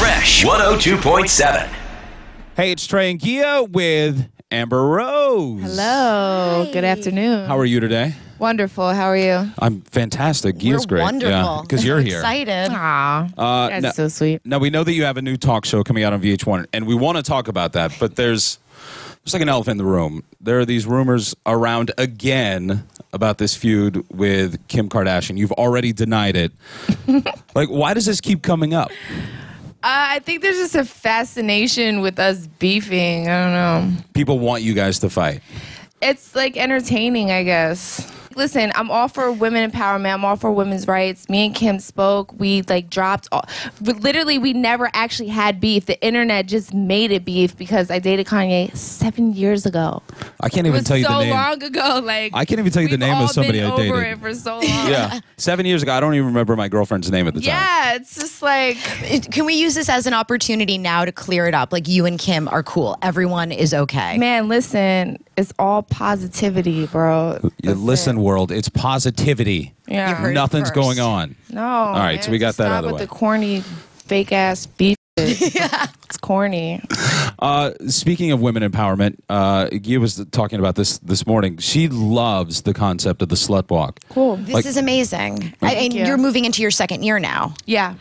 Fresh 102.7. Hey, it's Trey and Ghia with Amber Rose. Hello. Good afternoon. How are you today? Wonderful. How are you? I'm fantastic. Ghia's We're great. wonderful. because you're here. Excited. Aw. Uh, That's now, so sweet. now we know that you have a new talk show coming out on VH1, and we want to talk about that. But there's there's like an elephant in the room. There are these rumors around again about this feud with Kim Kardashian. You've already denied it. like, why does this keep coming up? Uh, I think there's just a fascination with us beefing. I don't know. People want you guys to fight. It's like entertaining, I guess. Listen, I'm all for women empowerment. I'm all for women's rights. Me and Kim spoke. We like dropped. All, but literally, we never actually had beef. The internet just made it beef because I dated Kanye seven years ago. I can't It even was tell you so the name. long ago. Like I can't even tell you the name of somebody been I dated. Over it for so long. Yeah, seven years ago. I don't even remember my girlfriend's name at the time. Yeah, it's just like Can we use this as an opportunity now to clear it up? Like you and Kim are cool. Everyone is okay. Man, listen, it's all positivity, bro. That's listen, it. world. It's positivity. Yeah. You heard Nothing's first. going on. No. All right, so we got that stop out of the with way. the corny, fake ass beef. It's corny. Uh, speaking of women empowerment, uh, Ghia was talking about this this morning. She loves the concept of the slut walk. Cool. This Like- is amazing. I, and you. you're moving into your second year now. Yeah.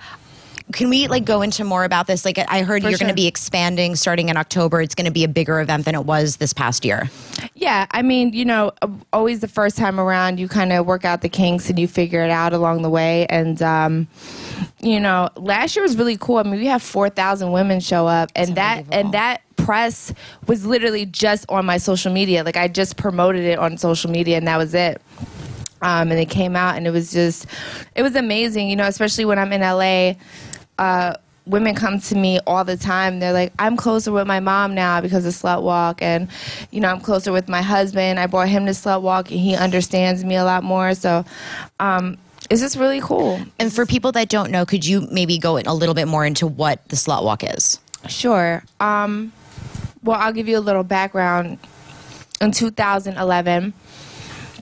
Can we like go into more about this? Like I heard For you're going to be expanding starting in October. It's going to be a bigger event than it was this past year. Yeah, I mean, you know, uh, always the first time around, you kind of work out the kinks and you figure it out along the way. And, um, you know, last year was really cool. I mean, we had four thousand women show up, and that and that press was literally just on my social media. Like I just promoted it on social media, and that was it. Um, and it came out, and it was just, it was amazing. You know, especially when I'm in LA. Uh, women come to me all the time. They're like, I'm closer with my mom now because of Slut Walk. And, you know, I'm closer with my husband. I brought him to Slut Walk and he understands me a lot more. So um, it's just really cool. And for people that don't know, could you maybe go in a little bit more into what the slut walk is? Sure. Um, well, I'll give you a little background. In 2011,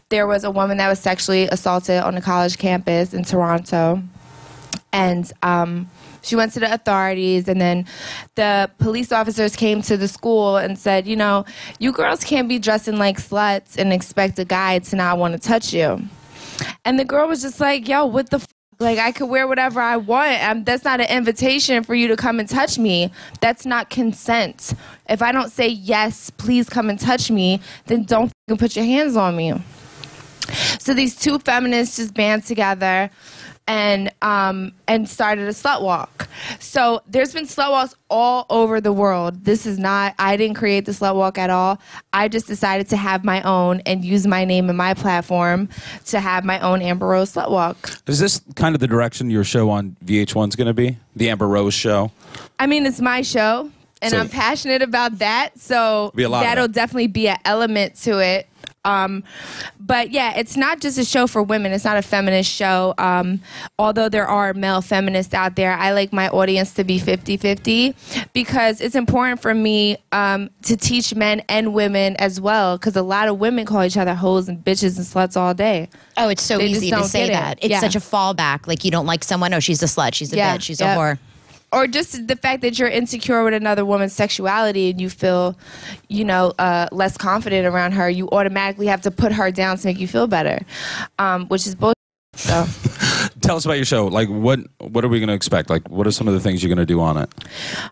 there was a woman that was sexually assaulted on a college campus in Toronto. And um, she went to the authorities, and then the police officers came to the school and said, You know, you girls can't be dressing like sluts and expect a guy to not want to touch you. And the girl was just like, yo, what the f-? Like, I could wear whatever I want. That's not an invitation for you to come and touch me. That's not consent. If I don't say, yes, please come and touch me, then don't put your hands on me. So these two feminists just band together and um, and started a slut walk. So there's been slut walks all over the world. This is not I didn't create the slut walk at all. I just decided to have my own and use my name and my platform to have my own Amber Rose slut walk. Is this kind of the direction your show on VH1 is going to be? The Amber Rose show? I mean, it's my show, and So- I'm passionate about that. So Be a lot of that'll that. definitely be an element to it. Um, but yeah, it's not just a show for women. It's not a feminist show. Um, although there are male feminists out there, I like my audience to be 50 50 because it's important for me um, to teach men and women as well. Because a lot of women call each other hoes and bitches and sluts all day. Oh, it's so They easy to say get it. that. It's Yeah. such a fallback. Like you don't like someone. Oh, she's a slut. She's a Yeah, bitch. She's yep. a whore. Or just the fact that you're insecure with another woman's sexuality and you feel, you know, uh, less confident around her, you automatically have to put her down to make you feel better, um, which is bullshit. So, Tell us about your show. Like, what what are we going to expect? Like, what are some of the things you're going to do on it?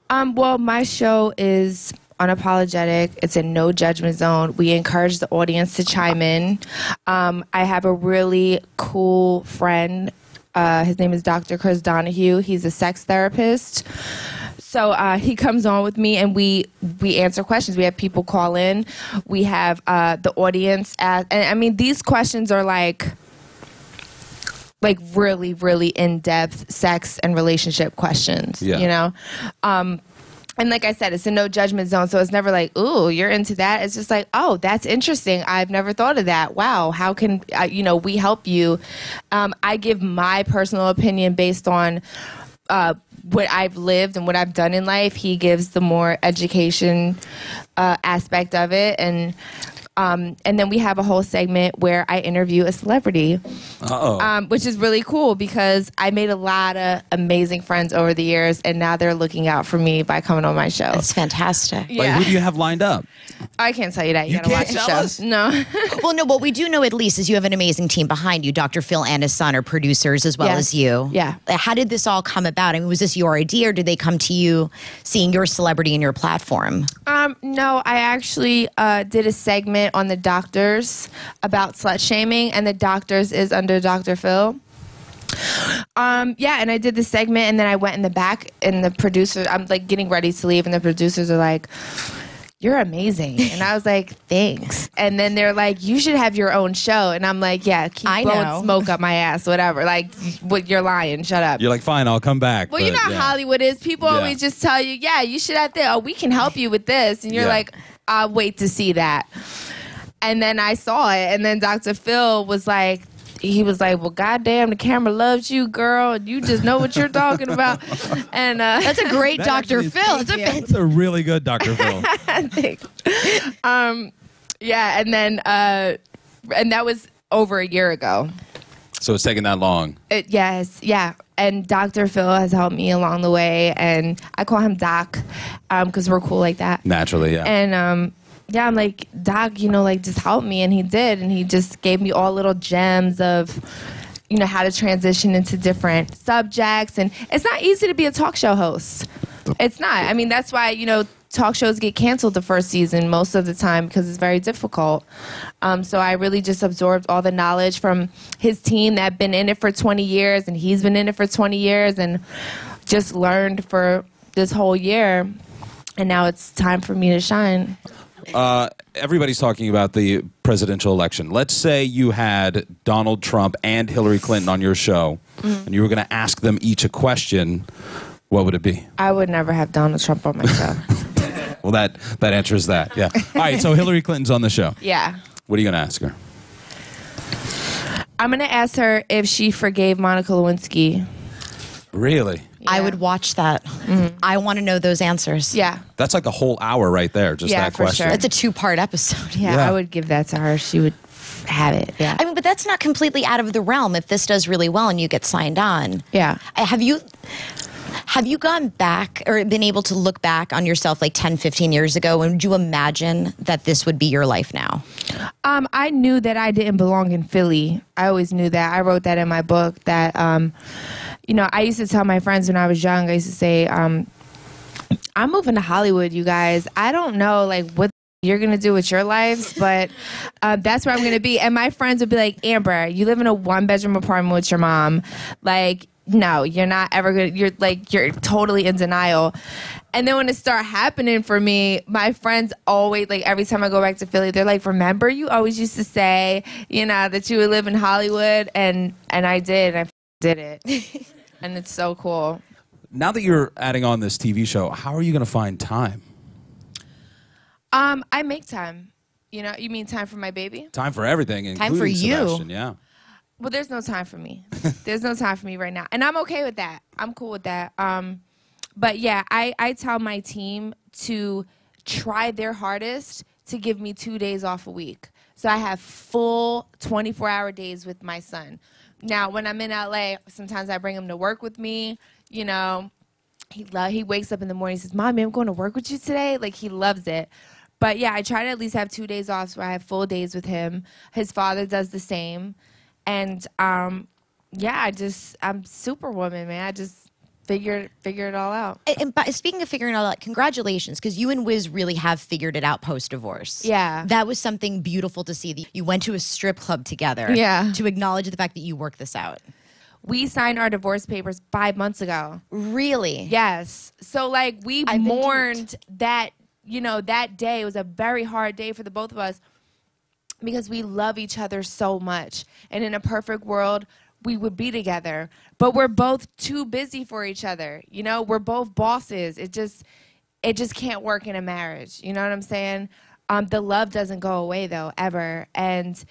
um, well, my show is unapologetic. It's a no judgment zone. We encourage the audience to chime in. Um, I have a really cool friend. Uh, his name is Dr. Chris Donaghue. He's a sex therapist. So uh, he comes on with me, and we we answer questions. We have people call in. We have uh, the audience ask, and I mean these questions are like like really really in depth sex and relationship questions. Yeah. You know. Um, and like I said, it's a no judgment zone, so it's never like, "Ooh, you're into that." It's just like, "Oh, that's interesting. I've never thought of that. Wow, how can uh, you know we help you?" Um, I give my personal opinion based on uh, what I've lived and what I've done in life. He gives the more education uh, aspect of it, and Um, and then we have a whole segment where I interview a celebrity, um, which is really cool because I made a lot of amazing friends over the years, and now they're looking out for me by coming on my show. That's fantastic. like, yeah. who do you have lined up? I can't tell you that. You, You gotta can't watch the tell show. us? No. Well, no, what we do know at least is you have an amazing team behind you. Dr. Phil and his son are producers as well Yes. as you. Yeah. How did this all come about? I mean, was this your idea or did they come to you seeing your celebrity and your platform? Um, no, I actually uh, did a segment on the doctors about slut shaming, and the doctors is under Dr. Phil. Um, yeah, and I did the segment, and then I went in the back, and the producer, I'm like getting ready to leave, and the producers are like, "You're amazing," and I was like, "Thanks." And then they're like, "You should have your own show," and I'm like, "Yeah, keep I blowing know. smoke up my ass, whatever." Like, what? You're lying. Shut up. You're like, fine, I'll come back. Well, you know how yeah. Hollywood is. People Yeah. always just tell you, yeah, you should have this. Oh, we can help you with this. And you're Yeah. like, I'll wait to see that. And then I saw it. And then Dr. Phil was like, he was like, well, goddamn, the camera loves you, girl. And you just know what you're talking about. And uh, That's a great That Dr. Phil. It's a Yeah. That's a really good Dr. Phil. um, yeah. And then, uh, and that was over a year ago. so it's taking that long. It, yes, yeah. And Dr. Phil has helped me along the way. And I call him Doc because we're cool like that. Naturally, yeah. And um, yeah, I'm like, Doc, you know, like just help me. And he did. And he just gave me all little gems of, you know, how to transition into different subjects. And it's not easy to be a talk show host. It's not. I mean, that's why, you know, talk shows get canceled the first season most of the time because it's very difficult. Um, so I really just absorbed all the knowledge from his team that been in it for 20 years and he's been in it for 20 years and just learned for this whole year. And now it's time for me to shine. Uh, everybody's talking about the presidential election. Let's say you had Donald Trump and Hillary Clinton on your show, Mm-hmm. and you were going to ask them each a question. What would it be? I would never have Donald Trump on my show. Well, that that answers that. Yeah. All right. So Hillary Clinton's on the show. yeah. What are you going to ask her? I'm going to ask her if she forgave Monica Lewinsky. Really? I would watch that. I want to know those answers. Yeah. That's like a whole hour right there. Just Yeah, that for question. sure. That's a two part episode. yeah. Yeah. I would give that to her. She would have it. Yeah. I mean, but that's not completely out of the realm if this does really well and you get signed on. Yeah. Uh, Have you have you gone back or been able to look back on yourself like 10, 15 years ago and would you imagine that this would be your life now? Um, I knew that I didn't belong in Philly. I always knew that. I wrote that in my book that, um, you know, I used to tell my friends when I was young, I used to say, um, I'm moving to Hollywood, you guys. I don't know, like, what you're gonna do with your lives, but uh, that's where I'm gonna be. And my friends would be like, Amber, you live in a one bedroom apartment with your mom. Like, no, you're not ever gonna. You're like, you're totally in denial. And then when it started happening for me, my friends always like every time I go back to Philly, they're like, "Remember, you always used to say, you know, that you would live in Hollywood," and and I did, and I did it, and it's so cool. now that you're adding on this TV show, how are you going to find time? Um, I make time. You know, you mean time for my baby? Time for everything, Time for including you. Sebastian, Yeah. Well, there's no time for me. there's no time for me right now, and I'm okay with that. I'm cool with that. Um, but yeah, I I tell my team to try their hardest to give me two days off a week, so I have full 24 hour days with my son. Now, when I'm in LA, sometimes I bring him to work with me. You know, he lo- he wakes up in the morning. He says, "Mommy, I'm going to work with you today." Like he loves it. But yeah, I try to at least have two days off, so I have full days with him. His father does the same, and um, yeah, I just I'm superwoman, man. I just figure figure it all out. And, and by, speaking of figuring it all out, congratulations, because you and Wiz really have figured it out post divorce. Yeah. That was something beautiful to see. that You went to a strip club together. Yeah. To acknowledge the fact that you worked this out. We signed our divorce papers five months ago. Really? Yes. So like we I've mourned that, you know, that day. It was a very hard day for the both of us because we love each other so much. And in a perfect world, we would be together. But we're both too busy for each other. You know, we're both bosses. It just it just can't work in a marriage. You know what I'm saying? Um, the love doesn't go away though, ever. And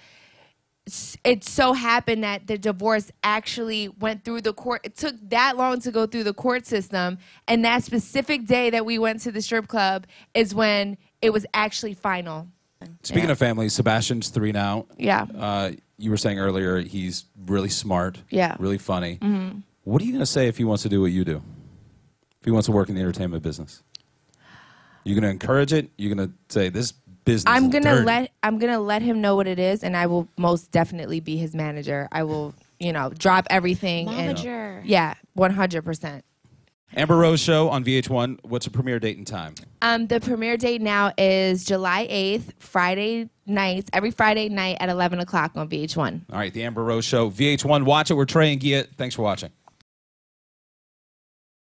it so happened that the divorce actually went through the court. It took that long to go through the court system, and that specific day that we went to the strip club is when it was actually final. Speaking Yeah. of family, Sebastian's three now. Yeah. Uh, you were saying earlier he's really smart. Yeah. Mm-hmm. Really funny. What are you going to say if he wants to do what you do? If he wants to work in the entertainment business, You're going to encourage it? You're going to say this business? I'm gonna let I'm gonna let him know what it is, and I will most definitely be his manager. I will, you know, drop everything. and- yeah, 100. Amber Rose show on VH1. What's the premiere date and time? Um, the premiere date now is July 8th, Friday nights, every Friday night at 11 o'clock on VH1. All right, the Amber Rose show, VH1. Watch it. We're Trey and Ghia. Thanks for watching.